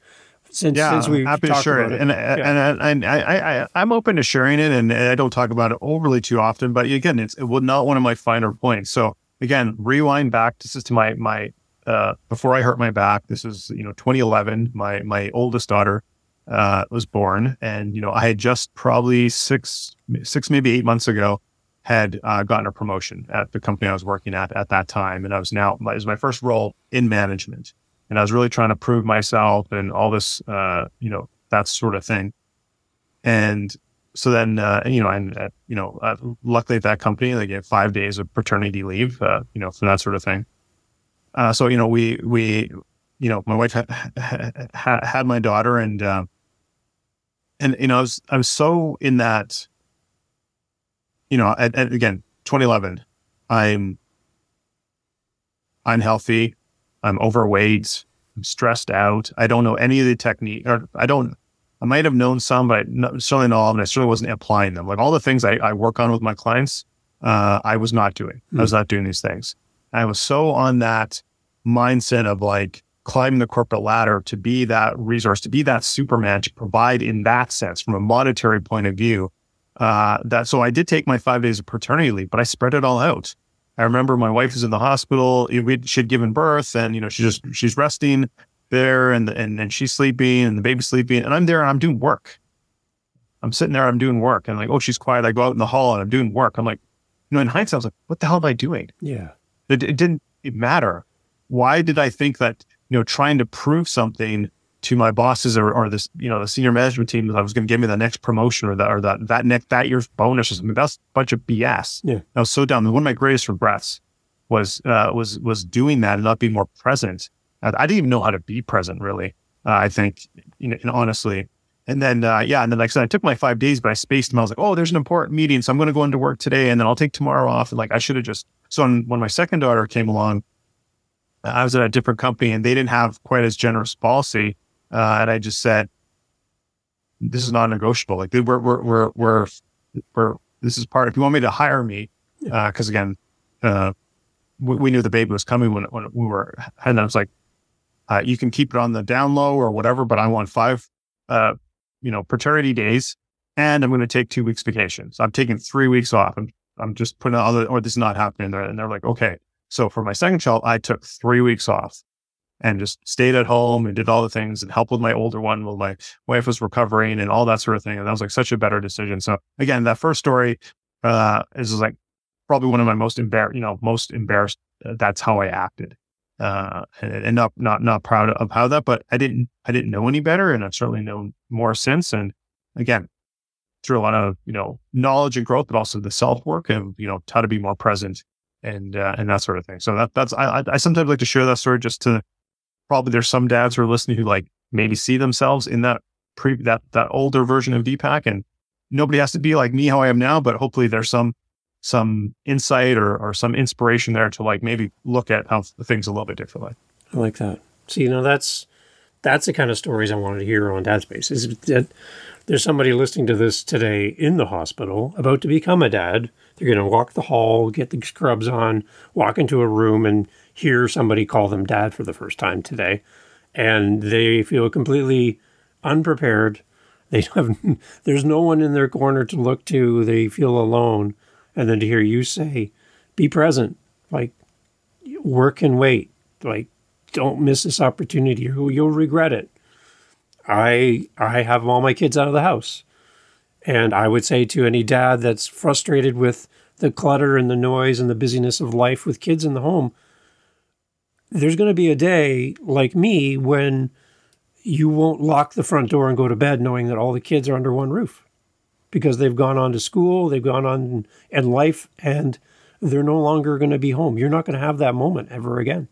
since yeah, since we happy to share it. it. And yeah. and, and I, I I'm open to sharing it, and I don't talk about it overly too often. But again, it's it not one of my finer points. So again, rewind back. This is to my my uh, before I hurt my back. This is you know 2011. My my oldest daughter uh, was born, and you know I had just probably six six maybe eight months ago had uh, gotten a promotion at the company I was working at at that time, and I was now it was my first role in management, and I was really trying to prove myself and all this uh, you know that sort of thing, and so then, uh, you know, and uh, you know, uh, luckily at that company, they get five days of paternity leave, uh, you know, for that sort of thing. Uh, so you know, we we, you know, my wife ha- ha- had my daughter, and uh, and you know, I was I was so in that, you know, at, at, again, 2011, I'm unhealthy, I'm overweight, I'm stressed out. I don't know any of the technique, or I don't I might have known some, but I certainly not all of them. I certainly wasn't applying them. Like all the things I, I work on with my clients, uh, I was not doing. Mm. I was not doing these things. I was so on that mindset of like climbing the corporate ladder to be that resource, to be that Superman, to provide in that sense from a monetary point of view. Uh, that so I did take my five days of paternity leave, but I spread it all out. I remember my wife was in the hospital. We she had given birth, and you know she just she's resting there and, and, and she's sleeping and the baby's sleeping and I'm there and I'm doing work. I'm sitting there, I'm doing work and like, oh, she's quiet. I go out in the hall and I'm doing work. I'm like, you know, in hindsight, I was like, what the hell am I doing? Yeah. It, it didn't matter. Why did I think that, you know, trying to prove something to my bosses or, or this, you know, the senior management team that I was going to give me the next promotion or that, or that, that next, that year's bonus or something. That's a bunch of BS. Yeah. I was so dumb. And one of my greatest regrets was, uh, was, was doing that and not being more present I didn't even know how to be present, really. Uh, I think, you know, and honestly. And then, uh, yeah, and then like I said, I took my five days, but I spaced them. I was like, oh, there's an important meeting, so I'm going to go into work today, and then I'll take tomorrow off. And like, I should have just. So when, when my second daughter came along, I was at a different company, and they didn't have quite as generous policy, uh, and I just said, this is non-negotiable. Like we're we're we're we're, we're this is part. If you want me to hire me, because uh, again, uh, we, we, knew the baby was coming when when we were, and I was like, uh, you can keep it on the down low or whatever, but I want five, uh, you know, paternity days, and I'm going to take two weeks vacation. So I'm taking three weeks off. I'm I'm just putting all the, or this is not happening there. And they're like, okay. So for my second child, I took three weeks off and just stayed at home and did all the things and helped with my older one while my wife was recovering and all that sort of thing. And that was like such a better decision. So again, that first story uh, is like probably one of my most embarrassed, you know, most embarrassed. Uh, that's how I acted uh, and, not not not proud of how that. But I didn't I didn't know any better, and I've certainly known more since. And again, through a lot of you know knowledge and growth, but also the self work of you know how to be more present and uh, and that sort of thing. So that that's I I sometimes like to share that story just to probably there's some dads who are listening who like maybe see themselves in that pre that that older version of Deepak and nobody has to be like me how I am now, but hopefully there's some some insight or, or some inspiration there to like maybe look at how things a little bit differently. I like that. See, you know, that's that's the kind of stories I wanted to hear on Dad Space. Is that there's somebody listening to this today in the hospital about to become a dad. They're going to walk the hall, get the scrubs on, walk into a room, and hear somebody call them dad for the first time today, and they feel completely unprepared. They have there's no one in their corner to look to. They feel alone and then to hear you say, be present, like work and wait, like don't miss this opportunity or you'll regret it. I I have all my kids out of the house. And I would say to any dad that's frustrated with the clutter and the noise and the busyness of life with kids in the home, there's going to be a day like me when you won't lock the front door and go to bed knowing that all the kids are under one roof because they've gone on to school, they've gone on in life, and they're no longer going to be home. You're not going to have that moment ever again.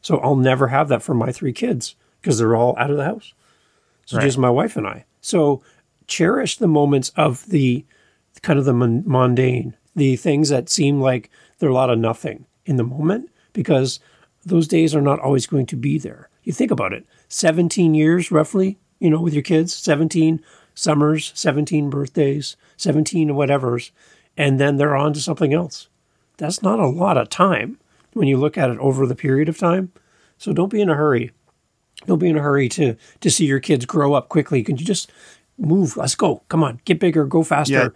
So I'll never have that for my three kids because they're all out of the house. So right. just my wife and I. So cherish the moments of the kind of the mundane, the things that seem like they're a lot of nothing in the moment because those days are not always going to be there. You think about it 17 years roughly, you know, with your kids, 17 summers, 17 birthdays, 17 whatevers, and then they're on to something else. That's not a lot of time when you look at it over the period of time. So don't be in a hurry. Don't be in a hurry to to see your kids grow up quickly. Can you just move? Let's go. Come on, get bigger, go faster. Yeah.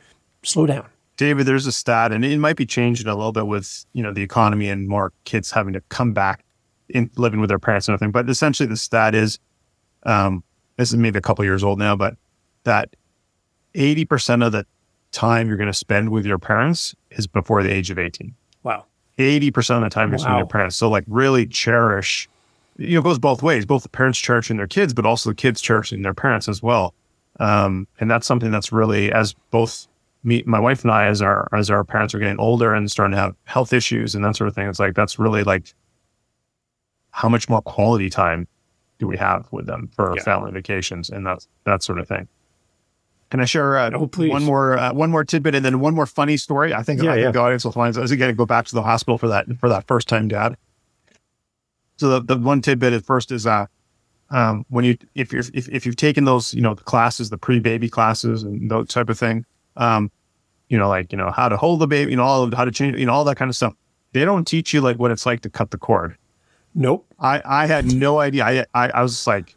Slow down. David, there's a stat, and it might be changing a little bit with you know the economy and more kids having to come back in living with their parents and everything. But essentially, the stat is, um, this is maybe a couple years old now, but that eighty percent of the time you're going to spend with your parents is before the age of eighteen. Wow. Eighty percent of the time you're spending with your parents. So like really cherish. You know, it goes both ways. Both the parents cherishing their kids, but also the kids cherishing their parents as well. Um, and that's something that's really as both me, my wife and I, as our as our parents are getting older and starting to have health issues and that sort of thing. It's like that's really like how much more quality time do we have with them for Yeah. family vacations and that that sort of thing. Can I share uh, Oh, please. one more uh, one more tidbit and then one more funny story? I think, Yeah, I think yeah. the audience will find. I was going to go back to the hospital for that for that first time dad. So the, the one tidbit at first is uh, um, when you if you're if, if you've taken those you know the classes the pre baby classes and those type of thing, um, you know like you know how to hold the baby, you know all of how to change, you know all that kind of stuff. They don't teach you like what it's like to cut the cord. Nope. I I had no idea. I I, I was just like,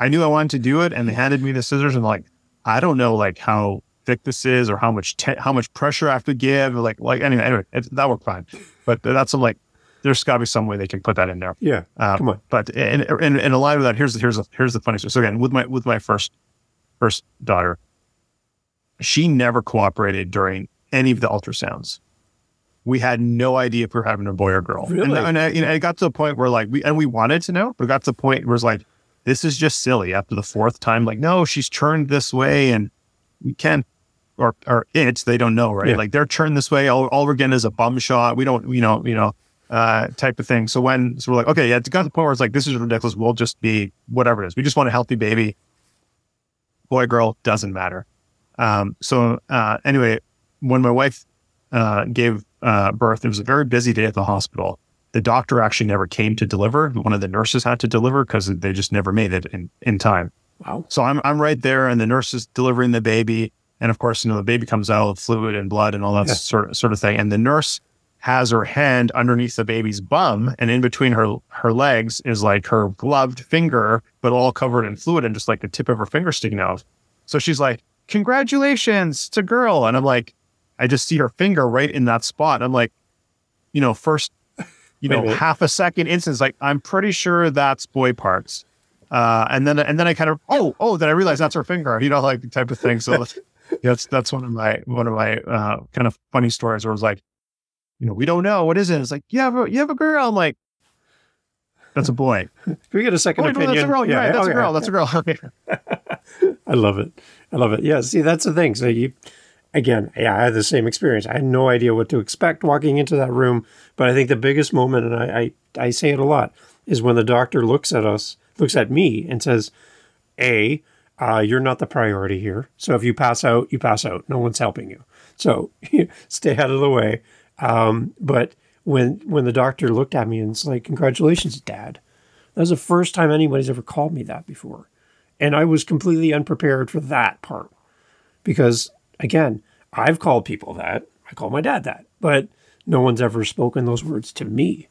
I knew I wanted to do it, and they handed me the scissors, and like I don't know like how thick this is or how much te- how much pressure I have to give. Like like anyway, anyway, it, that worked fine. But that's some like there's got to be some way they can put that in there. Yeah. Uh, Come on. But and and and a lot of that here's here's a, here's the funny story. So again, with my with my first first daughter, she never cooperated during any of the ultrasounds. We had no idea if we were having a boy or girl. Really? And, and I, you know, it got to the point where like we and we wanted to know, but it got to the point where it's like this is just silly. After the fourth time, like no, she's turned this way, and we can't. Or, or it's they don't know right Yeah. like they're turned this way all, all we're getting is a bum shot we don't you know you know uh, type of thing. So when so we're like, okay, yeah, it got to the point where it's like, this is ridiculous. We'll just be whatever it is. We just want a healthy baby. Boy, girl, doesn't matter. Um, so uh, anyway, when my wife uh, gave uh, birth, it was a very busy day at the hospital. The doctor actually never came to deliver. One of the nurses had to deliver because they just never made it in, in time. Wow. So I'm I'm right there, and the nurse is delivering the baby, and of course, you know, the baby comes out with fluid and blood and all that Yeah. sort of, sort of thing. And the nurse has her hand underneath the baby's bum, and in between her her legs is like her gloved finger, but all covered in fluid and just like the tip of her finger sticking out. So she's like, "Congratulations, it's a girl," and I'm like, I just see her finger right in that spot. I'm like, you know, first, you a know, half a second instance, like I'm pretty sure that's boy parts. Uh, and then and then I kind of oh oh then I realized that's her finger, you know, like the type of thing. So that's that's one of my one of my uh, kind of funny stories where it was like, you know, we don't know what is it. It's like you have a you have a girl. I'm like, that's a boy. Can we get a second Oh, no, that's a girl. Yeah, right. That's okay. a girl. That's a girl. Okay. I love it. I love it. Yeah. See, that's the thing. So you, again, yeah, I had the same experience. I had no idea what to expect walking into that room. But I think the biggest moment, and I, I, I say it a lot, is when the doctor looks at us, looks at me, and says, "A, uh, you're not the priority here. So if you pass out, you pass out. No one's helping you. So stay out of the way." Um, but when when the doctor looked at me and it's like, "Congratulations, Dad," that was the first time anybody's ever called me that before. And I was completely unprepared for that part because, again, I've called people that. I call my dad that, but no one's ever spoken those words to me.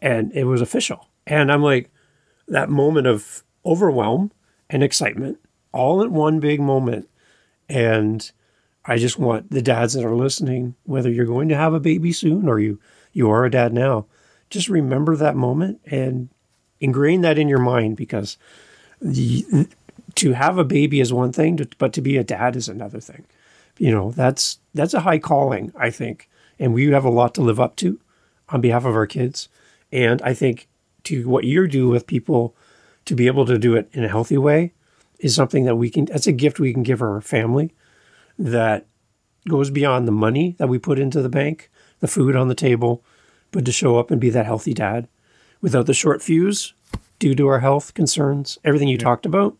And it was official. And I'm like, that moment of overwhelm and excitement all in one big moment. And I just want the dads that are listening, whether you're going to have a baby soon or you, you are a dad now, just remember that moment and ingrain that in your mind because the, to have a baby is one thing, but to be a dad is another thing. You know, that's that's a high calling, I think, and we have a lot to live up to on behalf of our kids. And I think to what you do with people to be able to do it in a healthy way is something that we can. That's a gift we can give our family that goes beyond the money that we put into the bank, the food on the table, but to show up and be that healthy dad without the short fuse due to our health concerns, everything you talked about.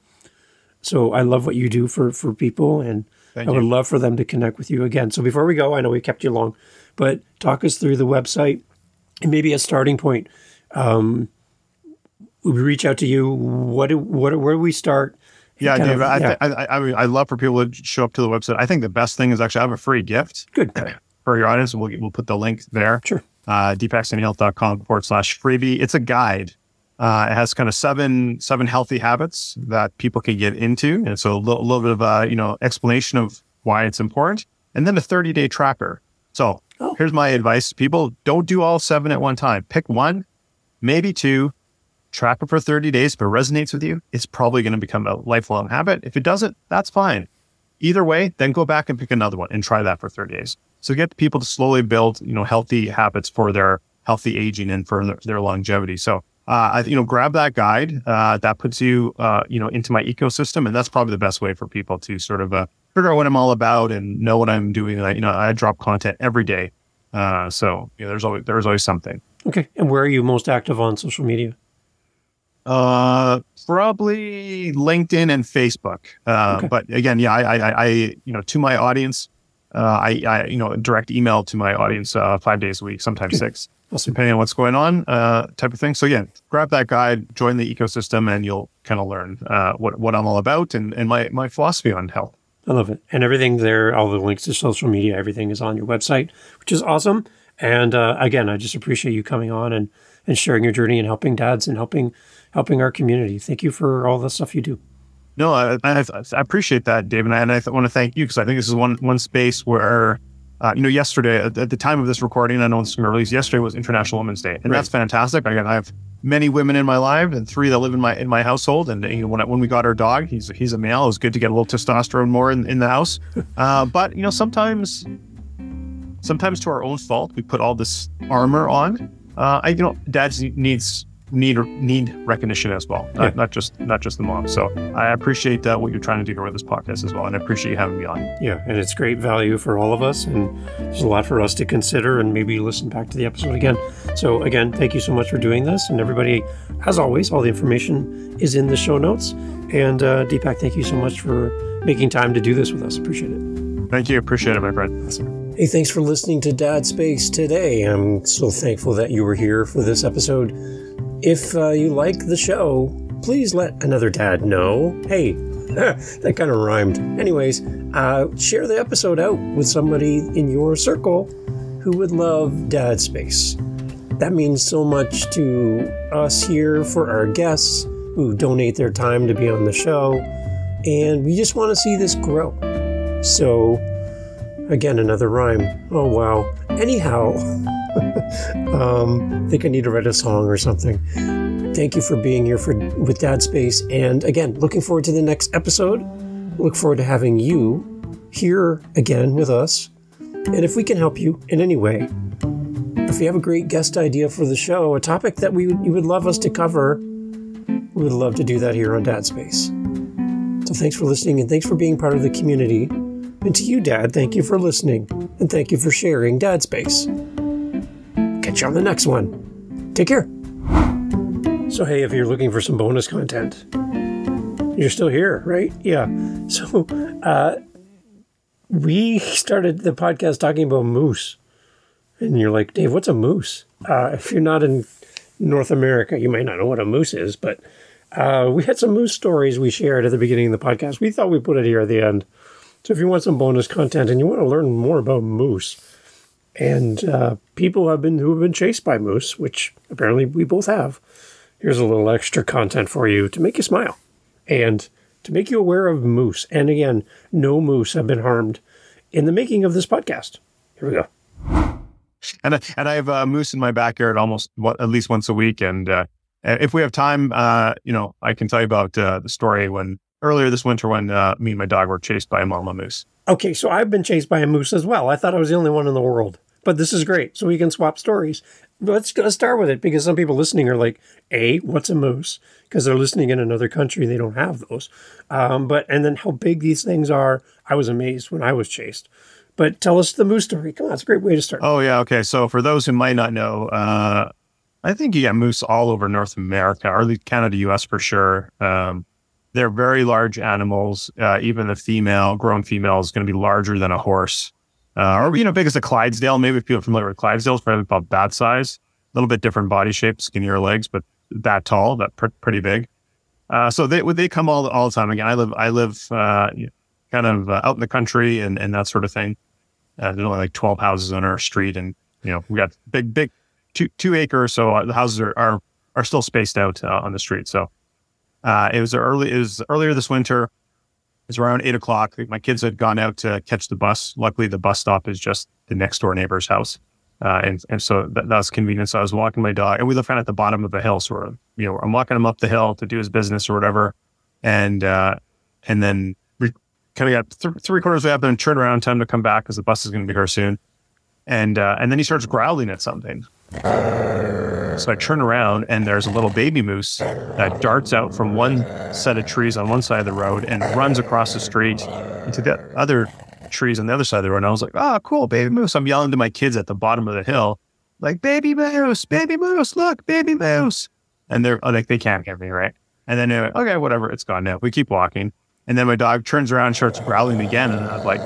So I love what you do for for people, and Thank I would you. love for them to connect with you again. So before we go, I know we kept you long, but talk us through the website and maybe a starting point. Um, we reach out to you. What do, what where do we start? Yeah, Kind of-. I, yeah. I, I, I, love for people to show up to the website. I think the best thing is actually I have a free gift Good. for your audience. We'll we'll put the link there. Sure. Uh, deepaksainihealth.com forward slash freebie. It's a guide. Uh, it has kind of seven seven healthy habits that people can get into, and so a little, little bit of a you know explanation of why it's important. and then a 30 day tracker. So oh. here's my advice. People don't do all seven at one time. Pick one, maybe two, track it for 30 days. If it resonates with you, it's probably going to become a lifelong habit. If it doesn't, that's fine. Either way, then go back and pick another one and try that for 30 days. So get people to slowly build, you know, healthy habits for their healthy aging and for their longevity. So, uh, I, you know, grab that guide. Uh, that puts you, uh, you know, into my ecosystem, and that's probably the best way for people to sort of uh, figure out what I'm all about and know what I'm doing. I, you know, I drop content every day, uh, so you know, there's always there's always something. Okay, and where are you most active on social media? Uh, probably LinkedIn and Facebook. Uh, okay. but again, yeah, I, I, I, you know, to my audience, uh, I, I, you know, direct email to my audience uh, five days a week, sometimes six, awesome. depending on what's going on, uh, type of thing. So yeah, grab that guide, join the ecosystem, and you'll kind of learn uh, what what I'm all about and and my my philosophy on health. I love it, and everything there, all the links to social media, everything is on your website, which is awesome. And uh, again, I just appreciate you coming on and and sharing your journey and helping dads and helping helping our community. Thank you for all the stuff you do. No, I, I, I appreciate that, Dave, and I, and I want to thank you because I think this is one one space where, uh, you know, yesterday at, at, the time of this recording, I know it's going to release. Yesterday was International Women's Day, and right. that's fantastic. Again, I have many women in my life and three that live in my in my household. And you know, when when we got our dog, he's he's a male. It was good to get a little testosterone more in, in the house. Uh, but you know, sometimes sometimes to our own fault, we put all this armor on. Uh, I you know, dad needs need need recognition as well, not, yeah. not just not just the mom. So I appreciate uh, what you're trying to do here with this podcast as well, and I appreciate you having me on. Yeah, and it's great value for all of us, and there's a lot for us to consider, and maybe listen back to the episode again. So again, thank you so much for doing this, and everybody, as always, all the information is in the show notes. And uh, Deepak, thank you so much for making time to do this with us. Appreciate it. Thank you. Appreciate it, my friend. Awesome. Hey, thanks for listening to Dad Space today. I'm so thankful that you were here for this episode. If uh, you like the show, please let another dad know. Hey, that kind of rhymed. Anyways, uh, share the episode out with somebody in your circle who would love Dad Space. That means so much to us here for our guests who donate their time to be on the show, and we just want to see this grow. So, again, another rhyme. Oh, wow. Anyhow, um, I think I need to write a song or something. Thank you for being here for with Dad Space, and again, looking forward to the next episode. Look forward to having you here again with us. And if we can help you in any way, if you have a great guest idea for the show, a topic that we you would love us to cover, we would love to do that here on Dad Space. So thanks for listening and thanks for being part of the community. And to you, Dad, thank you for listening and thank you for sharing Dad Space catch you on the next one. Take care. So, hey, if you're looking for some bonus content, you're still here, right? Yeah. So, uh, we started the podcast talking about moose. And you're like, Dave, what's a moose? Uh, if you're not in North America, you might not know what a moose is, but uh, we had some moose stories we shared at the beginning of the podcast. We thought we'd put it here at the end. So if you want some bonus content and you want to learn more about moose, and uh, people have been who have been chased by moose, which apparently we both have. Here's a little extra content for you to make you smile and to make you aware of moose. And again, no moose have been harmed in the making of this podcast. Here we go. And and I have a moose in my backyard almost what, at least once a week. And uh, if we have time, uh, you know, I can tell you about uh, the story when earlier this winter when uh, me and my dog were chased by a mama moose. Okay, so I've been chased by a moose as well. I thought I was the only one in the world, but this is great. So we can swap stories. Let's, let's start with it because some people listening are like, "A, what's a moose?" Because they're listening in another country, they don't have those. Um, but and then how big these things are. I was amazed when I was chased. But tell us the moose story. Come on, it's a great way to start. Oh yeah, okay. So for those who might not know, uh, I think you get moose all over North America, or at least Canada, U.S. for sure. Um, they're very large animals. Uh, even the female, grown female, is going to be larger than a horse, uh, or you know, big as a Clydesdale. Maybe if people are familiar with Clydesdales, probably about that size. A little bit different body shape, skinnier legs, but that tall, that pr- pretty big. Uh, so they they come all all the time. Again, I live I live uh, kind of uh, out in the country and and that sort of thing. Uh, there's only like 12 houses on our street, and you know we got big big two two acres, so the houses are are, are still spaced out on the street. So uh, it was early. It was earlier this winter. It's around eight o'clock. My kids had gone out to catch the bus. Luckily, the bus stop is just the next door neighbor's house. Uh, and and so that, that was convenient. So I was walking my dog, and we live kind of at the bottom of the hill. So we're, you know, I'm walking him up the hill to do his business or whatever, and uh, and then we kind of got th- three quarters way up and turn around, time to come back because the bus is going to be here soon. And uh, and then he starts growling at something. So I turn around and there's a little baby moose that darts out from one set of trees on one side of the road and runs across the street into the other trees on the other side of the road. And I was like, oh, cool, baby moose. I'm yelling to my kids at the bottom of the hill, like, baby moose, baby moose, look, baby moose. And they're oh, like, they can't hear me, right? And then, anyway, okay, whatever, it's gone now. We keep walking. And then my dog turns around and starts growling again. And I'm like,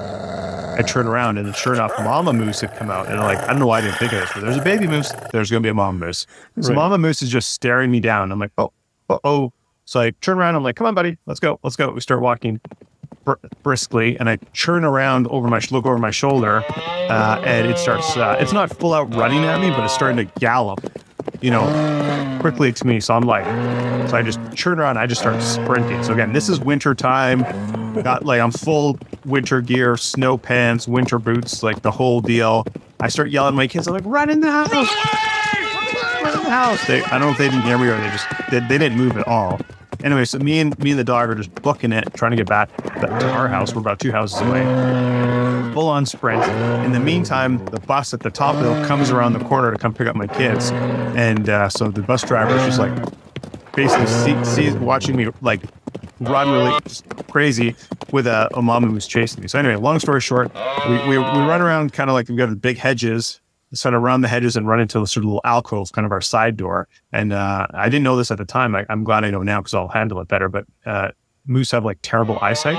I turn around and sure enough, mama moose had come out. And I'm like, I don't know why I didn't think of this, but there's a baby moose. There's going to be a mama moose. So Right. mama moose is just staring me down. I'm like, oh, oh, oh. So I turn around. I'm like, come on, buddy, let's go, let's go. We start walking br- briskly, and I turn around over my look over my shoulder, uh, and it starts. Uh, it's not full out running at me, but it's starting to gallop. You know, quickly to me. So I'm like, so I just turn around. I just start sprinting. So again, this is winter time. Got like I'm full winter gear, snow pants, winter boots, like the whole deal. I start yelling at my kids. I'm like, run in the house, run in the house. They, I don't know if they didn't hear me or they just they, they didn't move at all. Anyway, so me and me and the dog are just booking it, trying to get back to our house. We're about two houses away. Full on sprint. In the meantime, the bus at the top hill comes around the corner to come pick up my kids, and uh, so the bus driver is just like basically see, sees watching me like run really crazy with a, a mama who's chasing me. So anyway, long story short, we, we, we run around kind of like we've got the big hedges, sort of around the hedges and run into the sort of little alcove, kind of our side door. And uh, I didn't know this at the time. I, I'm glad I know now because I'll handle it better. But uh, moose have like terrible eyesight.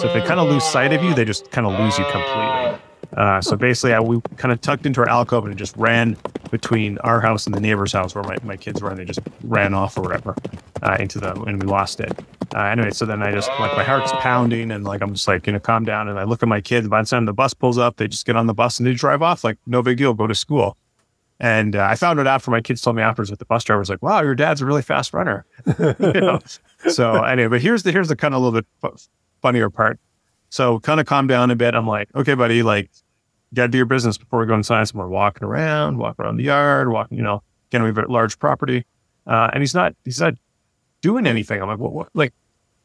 So if they kind of lose sight of you, they just kind of lose you completely. Uh, so basically, I, we kind of tucked into our alcove and it just ran between our house and the neighbor's house where my, my kids were, and they just ran off or whatever uh, into the, and we lost it. Uh, anyway, so then I just, like, my heart's pounding and, like, I'm just like, you know, calm down. And I look at my kids. By the time the bus pulls up, they just get on the bus and they drive off, like, no big deal, go to school. And uh, I found out after my kids told me afterwards that the bus driver was like, wow, your dad's a really fast runner. You know? So anyway, but here's the, here's the kind of a little bit funnier part. So kind of calm down a bit. I'm like, okay, buddy, like, got to do your business before we go inside. So we're walking around, walking around the yard, walking, you know, again, we have a large property. Uh, and he's not, he's not doing anything. I'm like, what, what, like,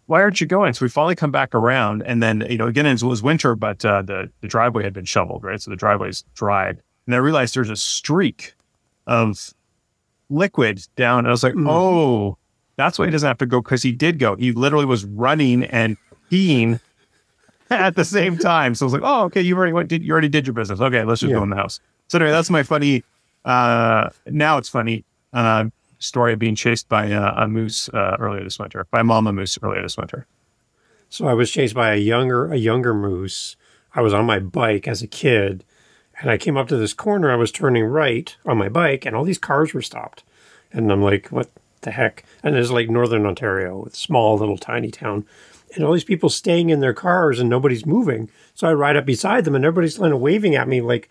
why aren't you going? So we finally come back around and then, you know, again, it was winter, but, uh, the, the driveway had been shoveled, right? So the driveway's dried. And I realized there's a streak of liquid down. And I was like, Mm. oh, that's why he doesn't have to go. Cause he did go. He literally was running and peeing at the same time. So I was like, oh, okay, you already went, did, you already did your business. Okay, let's just Yeah. go in the house. So anyway, that's my funny, uh, now it's funny, uh, story of being chased by uh, a moose, uh, earlier this winter, by a mama moose earlier this winter. So I was chased by a younger a younger moose. I was on my bike as a kid, and I came up to this corner. I was turning right on my bike, and all these cars were stopped. And I'm like, what the heck? And it's like Northern Ontario, a small little tiny town, and all these people staying in their cars and nobody's moving. So I ride up beside them, and everybody's kind of waving at me like,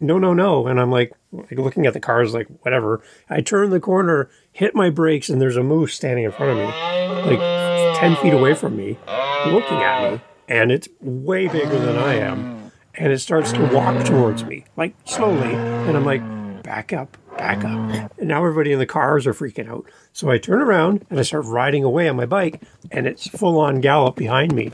no, no, no. And I'm like, like looking at the cars, like whatever. I turn the corner, hit my brakes, and there's a moose standing in front of me, like 10 feet away from me, looking at me. And it's way bigger than I am. And it starts to walk towards me, like slowly. And I'm like, back up, back up. And now everybody in the cars are freaking out. So I turn around and I start riding away on my bike, and it's full on gallop behind me.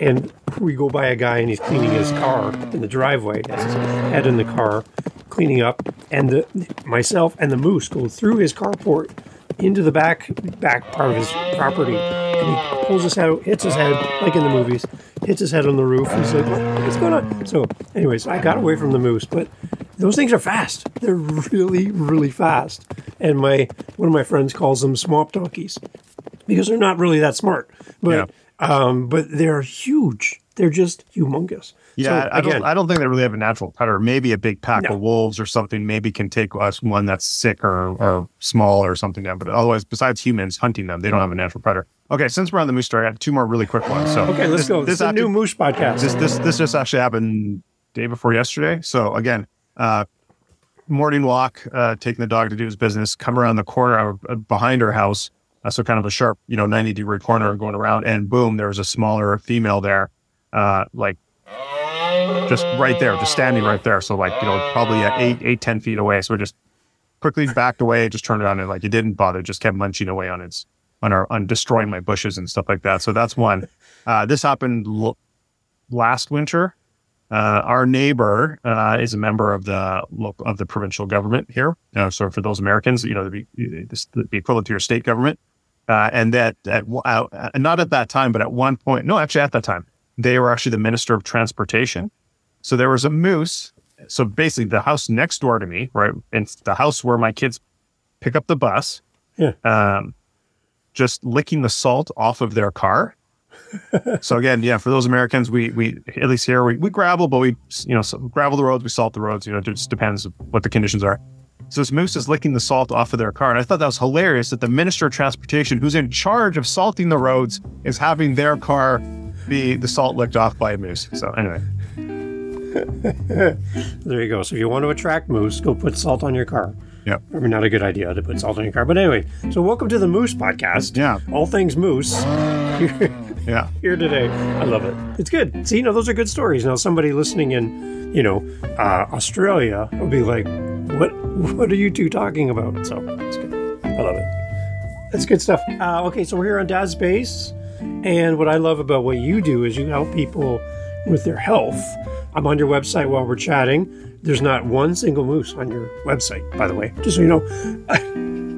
And we go by a guy and he's cleaning his car in the driveway, has his head in the car, cleaning up. And the, myself and the moose go through his carport into the back back part of his property, and he pulls his head, hits his head like in the movies, hits his head on the roof. He's like, what, "What's going on?" So, anyways, I got away from the moose, but those things are fast. They're really, really fast. And my one of my friends calls them swamp donkeys because they're not really that smart, but um, but they're huge. They're just humongous. Yeah, So, I, again, don't, I don't think they really have a natural predator. Maybe a big pack No. of wolves or something maybe can take us one that's sick or, or small or something down. But otherwise, besides humans hunting them, they don't have a natural predator. Okay, since we're on the moose story, I got two more really quick ones. So okay, let's this, go. This, is a new moose podcast. this this this just actually happened day before yesterday. So again, uh, morning walk, uh, taking the dog to do his business. Come around the corner uh, behind our house. Uh, so kind of a sharp, you know, 90 degree corner going around and boom, there was a smaller female there, uh, like just right there, just standing right there. So like, you know, probably at eight, eight, 10 feet away. So we just quickly backed away, just turned it on and like it didn't bother, just kept munching away on its, on our, on destroying my bushes and stuff like that. So that's one. Uh, this happened l- last winter. Uh, our neighbor uh, is a member of the local of the provincial government here. Uh, so for those Americans, you know, the, the equivalent to your state government. Uh, and that at uh, not at that time, but at one point, no, actually at that time, they were actually the minister of transportation. So there was a moose. So basically, the house next door to me, right, and the house where my kids pick up the bus, Yeah. um, just licking the salt off of their car. so again, yeah, for those Americans, we we at least here we, we gravel, but we you know so gravel the roads, we salt the roads. You know, it just depends what the conditions are. So this moose is licking the salt off of their car, and I thought that was hilarious that the minister of transportation, who's in charge of salting the roads, is having their car be the salt licked off by a moose. So anyway, There you go. So if you want to attract moose, go put salt on your car. yeah, Probably not a good idea to put salt on your car. But anyway, so welcome to the Moose Podcast. Yeah. All things moose. Here, yeah, here today. I love it. It's good. See, you know, those are good stories. Now, somebody listening in, you know, uh, Australia will be like, what, what are you two talking about? So it's good. I love it. That's good stuff. Uh, okay, so we're here on Dad Space. And what I love about what you do is you help people with their health. I'm on your website while we're chatting. There's not one single moose on your website, by the way, just so you know.